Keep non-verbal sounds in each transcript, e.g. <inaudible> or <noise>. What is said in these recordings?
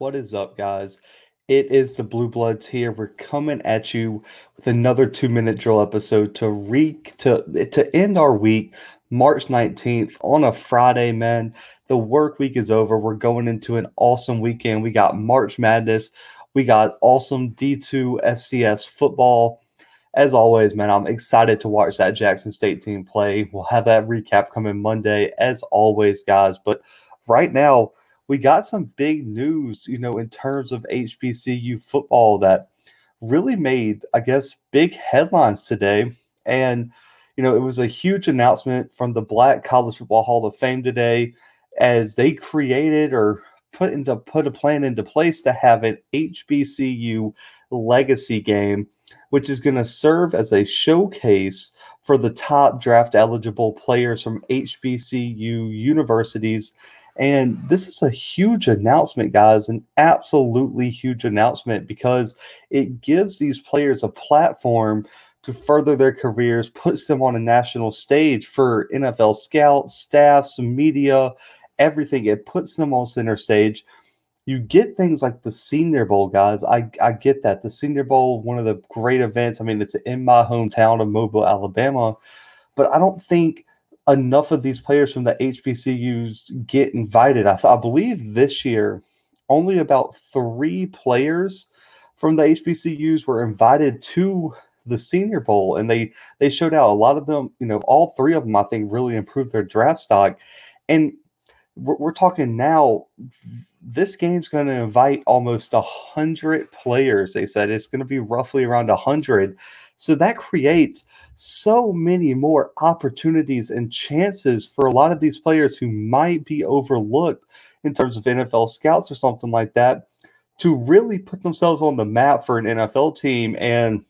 What is up, guys? It is the Blue Bloods here. We're coming at you with another two-minute drill episode to re to to end our week, March 19th on a Friday, man. The work week is over. We're going into an awesome weekend. We got March Madness. We got awesome D2 FCS football. As always, man, I'm excited to watch that Jackson State team play. We'll have that recap coming Monday, as always, guys. But right now, we got some big news, you know, in terms of HBCU football that really made, I guess, big headlines today. And, you know, it was a huge announcement from the Black College Football Hall of Fame today as they created or put into put a plan into place to have an HBCU legacy game, which is going to serve as a showcase for the top draft eligible players from HBCU universities and this is a huge announcement, guys, an absolutely huge announcement because it gives these players a platform to further their careers, puts them on a national stage for NFL scouts, staffs, media, everything. It puts them on center stage. You get things like the Senior Bowl, guys. I, I get that. The Senior Bowl, one of the great events. I mean, it's in my hometown of Mobile, Alabama, but I don't think enough of these players from the HBCUs get invited. I, th- I believe this year only about three players from the HBCUs were invited to the Senior Bowl, and they they showed out. A lot of them, you know, all three of them, I think, really improved their draft stock. And we're, we're talking now. This game's going to invite almost a hundred players. They said it's going to be roughly around a hundred so that creates so many more opportunities and chances for a lot of these players who might be overlooked in terms of NFL scouts or something like that to really put themselves on the map for an NFL team. And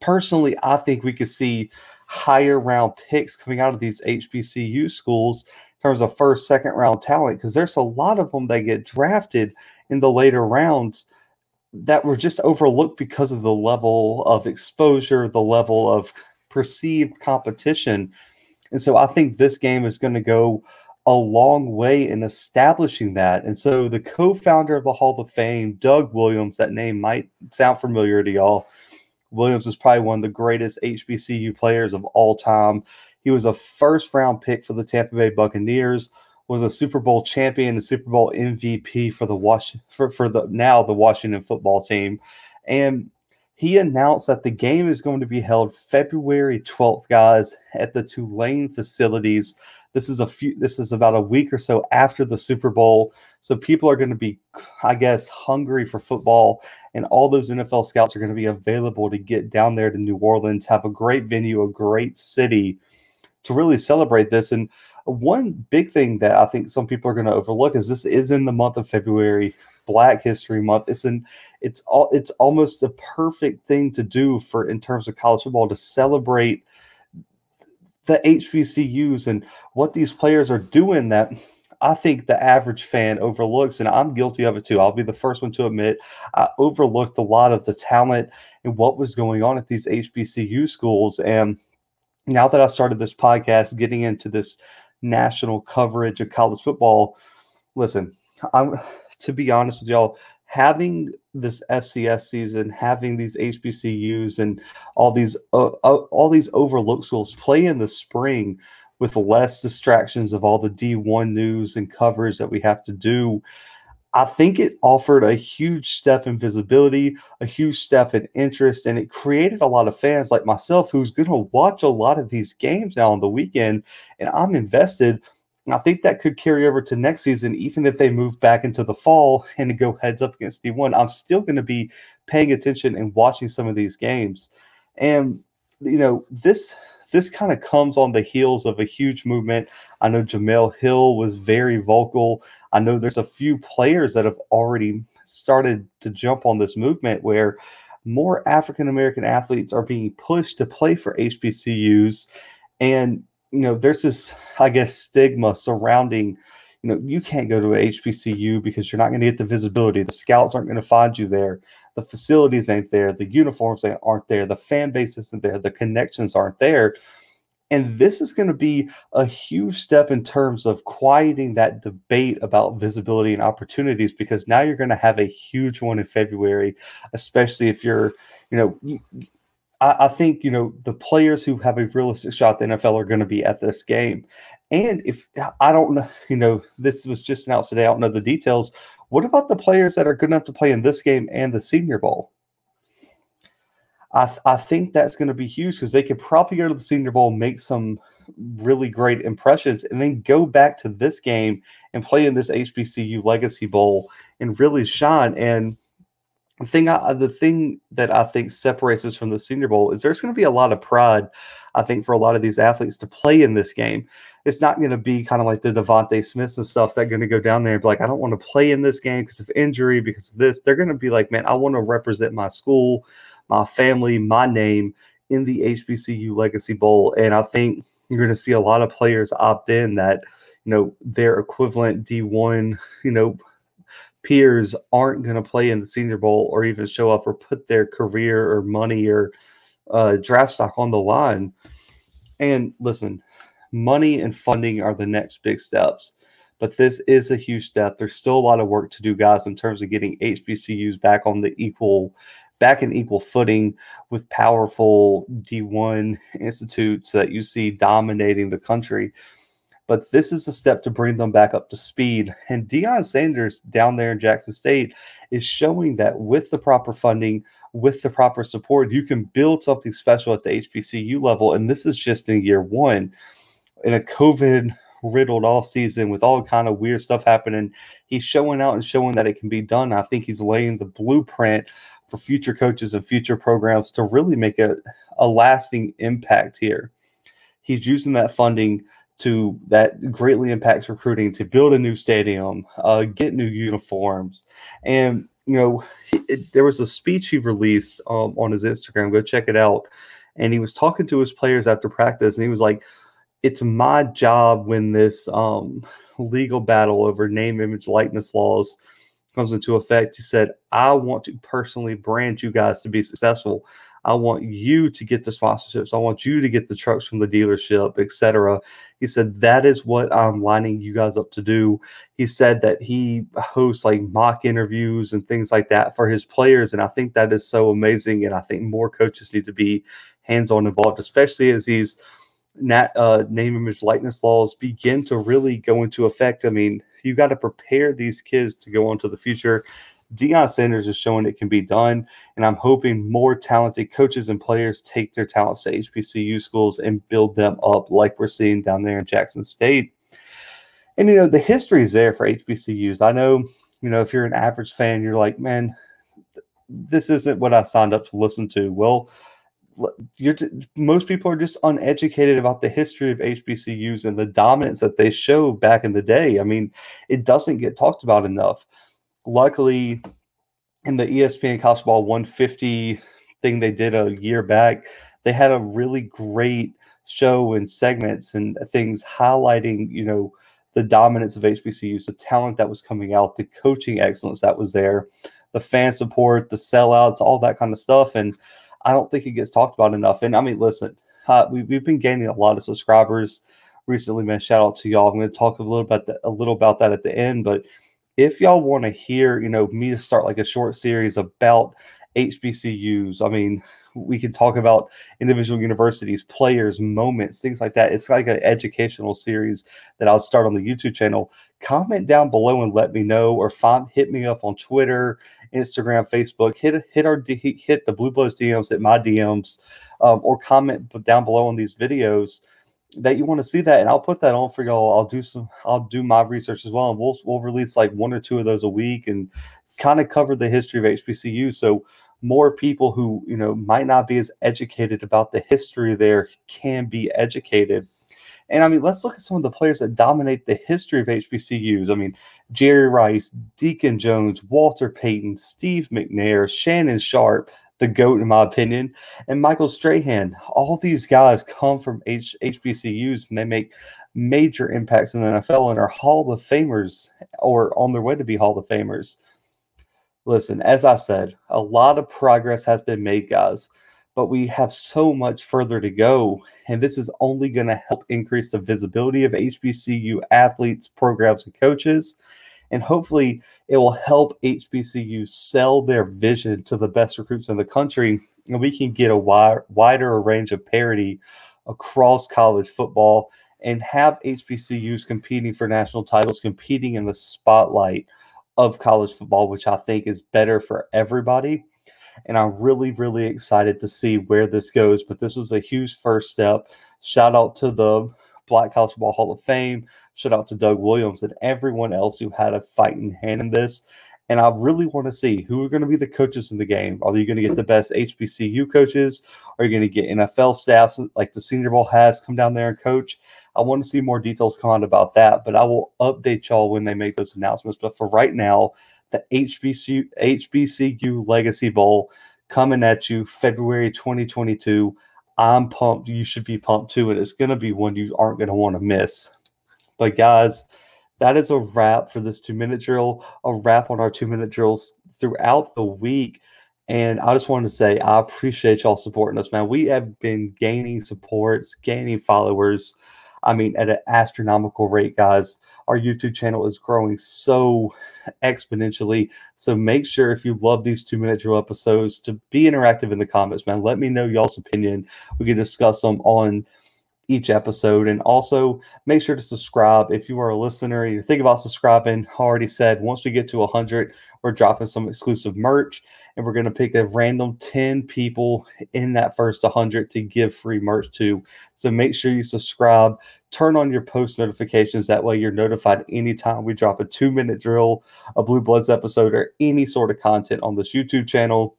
personally, I think we could see higher round picks coming out of these HBCU schools in terms of first, second round talent because there's a lot of them that get drafted in the later rounds that were just overlooked because of the level of exposure, the level of perceived competition. And so I think this game is going to go a long way in establishing that. And so the co founder of the Hall of Fame, Doug Williams, that name might sound familiar to y'all. Williams is probably one of the greatest HBCU players of all time. He was a first round pick for the Tampa Bay Buccaneers was a Super Bowl champion, a Super Bowl MVP for the Wash for, for the now the Washington football team. And he announced that the game is going to be held February 12th, guys, at the Tulane facilities. This is a few this is about a week or so after the Super Bowl. So people are going to be, I guess, hungry for football, and all those NFL scouts are going to be available to get down there to New Orleans, have a great venue, a great city to really celebrate this. And one big thing that I think some people are going to overlook is this is in the month of February, Black History Month. It's in it's all it's almost the perfect thing to do for in terms of college football to celebrate the HBCUs and what these players are doing that I think the average fan overlooks, and I'm guilty of it too. I'll be the first one to admit I overlooked a lot of the talent and what was going on at these HBCU schools. And now that I started this podcast, getting into this national coverage of college football, listen, I'm to be honest with y'all, having this FCS season, having these HBCUs and all these uh, uh, all these overlooked schools play in the spring with less distractions of all the D1 news and coverage that we have to do I think it offered a huge step in visibility, a huge step in interest, and it created a lot of fans like myself who's going to watch a lot of these games now on the weekend. And I'm invested. And I think that could carry over to next season, even if they move back into the fall <laughs> and go heads up against D1. I'm still going to be paying attention and watching some of these games. And, you know, this this kind of comes on the heels of a huge movement. I know Jemele Hill was very vocal. I know there's a few players that have already started to jump on this movement where more African American athletes are being pushed to play for HBCUs. And, you know, there's this, I guess, stigma surrounding, you know, you can't go to a HBCU because you're not going to get the visibility. The scouts aren't going to find you there. The facilities ain't there. The uniforms aren't there. The fan base isn't there. The connections aren't there. And this is going to be a huge step in terms of quieting that debate about visibility and opportunities because now you're going to have a huge one in February, especially if you're, you know, I, I think, you know, the players who have a realistic shot at the NFL are going to be at this game. And if I don't know, you know, this was just announced today, I don't know the details. What about the players that are good enough to play in this game and the Senior Bowl? I, th- I think that's going to be huge because they could probably go to the Senior Bowl, make some really great impressions, and then go back to this game and play in this HBCU Legacy Bowl and really shine. And the thing, I, the thing that I think separates us from the Senior Bowl is there's going to be a lot of pride. I think for a lot of these athletes to play in this game, it's not going to be kind of like the DeVonta Smiths and stuff that are going to go down there and be like, I don't want to play in this game because of injury, because of this. They're going to be like, man, I want to represent my school my family, my name in the HBCU Legacy Bowl. And I think you're going to see a lot of players opt in that, you know, their equivalent D1, you know, peers aren't going to play in the Senior Bowl or even show up or put their career or money or uh, draft stock on the line. And listen, money and funding are the next big steps. But this is a huge step. There's still a lot of work to do, guys, in terms of getting HBCUs back on the equal back in equal footing with powerful D1 institutes that you see dominating the country. But this is a step to bring them back up to speed. And Deion Sanders down there in Jackson State is showing that with the proper funding, with the proper support, you can build something special at the HBCU level. And this is just in year one. In a COVID riddled off season with all kind of weird stuff happening, he's showing out and showing that it can be done. I think he's laying the blueprint for future coaches and future programs to really make a, a lasting impact here. He's using that funding to that greatly impacts recruiting to build a new stadium, uh, get new uniforms, and you know it, there was a speech he released um, on his Instagram. Go check it out. And he was talking to his players after practice, and he was like, "It's my job when this um, legal battle over name, image, likeness laws." comes into effect, he said, I want to personally brand you guys to be successful. I want you to get the sponsorships. I want you to get the trucks from the dealership, etc. He said that is what I'm lining you guys up to do. He said that he hosts like mock interviews and things like that for his players, and I think that is so amazing. And I think more coaches need to be hands-on involved, especially as these nat, uh, name, image, likeness laws begin to really go into effect. I mean, you got to prepare these kids to go on to the future. Deion Sanders is showing it can be done, and I'm hoping more talented coaches and players take their talents to HBCU schools and build them up, like we're seeing down there in Jackson State. And you know the history is there for HBCUs. I know, you know, if you're an average fan, you're like, man, this isn't what I signed up to listen to. Well, you're most people are just uneducated about the history of HBCUs and the dominance that they show back in the day. I mean, it doesn't get talked about enough. Luckily, in the ESPN College Ball 150 thing they did a year back, they had a really great show and segments and things highlighting, you know, the dominance of HBCUs, the talent that was coming out, the coaching excellence that was there, the fan support, the sellouts, all that kind of stuff. And I don't think it gets talked about enough. And I mean, listen, uh, we, we've been gaining a lot of subscribers recently, man. Shout out to y'all. I'm going to talk a little about that, a little about that at the end. But if y'all want to hear, you know, me to start like a short series about HBCUs, I mean, we can talk about individual universities, players, moments, things like that. It's like an educational series that I'll start on the YouTube channel. Comment down below and let me know, or find hit me up on Twitter, Instagram, Facebook. Hit hit our hit the Blue Bloods DMs, hit my DMs, um, or comment down below on these videos that you want to see that, and I'll put that on for y'all. I'll do some. I'll do my research as well, and we'll we'll release like one or two of those a week and kind of cover the history of HBCU. So more people who you know might not be as educated about the history there can be educated. And I mean, let's look at some of the players that dominate the history of HBCUs. I mean, Jerry Rice, Deacon Jones, Walter Payton, Steve McNair, Shannon Sharpe, the GOAT, in my opinion, and Michael Strahan. All these guys come from H- HBCUs and they make major impacts in the NFL and are Hall of Famers or on their way to be Hall of Famers. Listen, as I said, a lot of progress has been made, guys. but we have so much further to go. And this is only going to help increase the visibility of HBCU athletes, programs, and coaches. And hopefully, it will help HBCU sell their vision to the best recruits in the country. And we can get a wide, wider range of parity across college football and have HBCUs competing for national titles, competing in the spotlight of college football, which I think is better for everybody. And I'm really, really excited to see where this goes. But this was a huge first step. Shout out to the Black College Football Hall of Fame. Shout out to Doug Williams and everyone else who had a fighting hand in this. And I really want to see who are going to be the coaches in the game. Are you going to get the best HBCU coaches? Are you going to get NFL staffs like the Senior Bowl has come down there and coach? I want to see more details come out about that, but I will update y'all when they make those announcements. But for right now, the HBCU, HBCU Legacy Bowl coming at you February 2022. I'm pumped. You should be pumped too. And it's going to be one you aren't going to want to miss. But guys, that is a wrap for this two minute drill, a wrap on our two minute drills throughout the week. And I just wanted to say, I appreciate y'all supporting us, man. We have been gaining supports, gaining followers. I mean, at an astronomical rate, guys. Our YouTube channel is growing so exponentially. So make sure if you love these two minute drill episodes to be interactive in the comments, man. Let me know y'all's opinion. We can discuss them on each episode. And also make sure to subscribe if you are a listener. You think about subscribing. I Already said once we get to 100, we're dropping some exclusive merch and we're going to pick a random 10 people in that first 100 to give free merch to. So make sure you subscribe, turn on your post notifications. That way you're notified anytime we drop a two minute drill, a Blue Bloods episode, or any sort of content on this YouTube channel.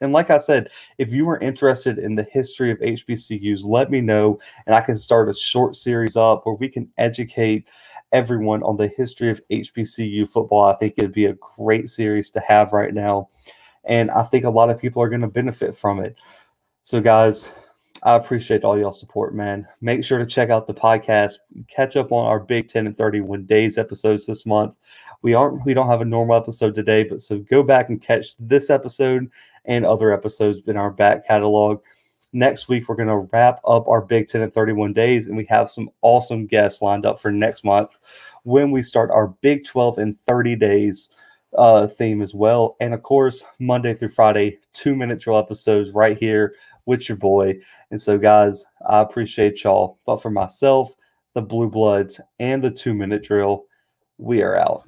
And like I said, if you are interested in the history of HBCUs, let me know, and I can start a short series up where we can educate everyone on the history of HBCU football. I think it'd be a great series to have right now. And I think a lot of people are going to benefit from it. So, guys, I appreciate all y'all support, man. Make sure to check out the podcast, catch up on our Big 10 and 31 days episodes this month. We aren't we don't have a normal episode today, but so go back and catch this episode and other episodes in our back catalog. Next week, we're going to wrap up our Big 10 and 31 days, and we have some awesome guests lined up for next month when we start our Big 12 and 30 days uh, theme as well. And of course, Monday through Friday, two minute drill episodes right here with your boy. And so, guys, I appreciate y'all. But for myself, the Blue Bloods, and the two minute drill, we are out.